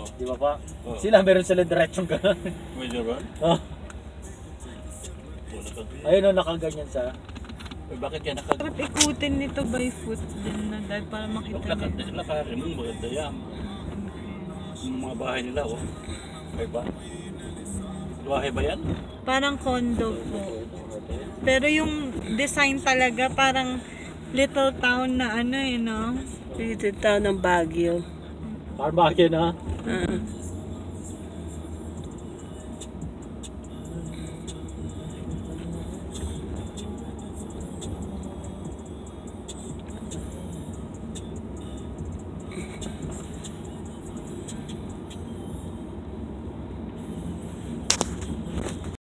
Oo. Di ba pa? Oo. Sila meron sila diretsong gano'n. Medyo ba? oh. Ka. Ayun o, nakaganyan siya. Eh, bakit yan nakag... Sarap ikutin nito by foot din na dahil para makita Maglakad na nila. sila kaya mo maganda yan. Yung mga bahay nila, oh. Kaya ba? Bahay ba yan? Parang condo po. Pero yung design talaga parang little town na ano eh, no? Dito tao ng Baguio. Parang bakit na? Ah.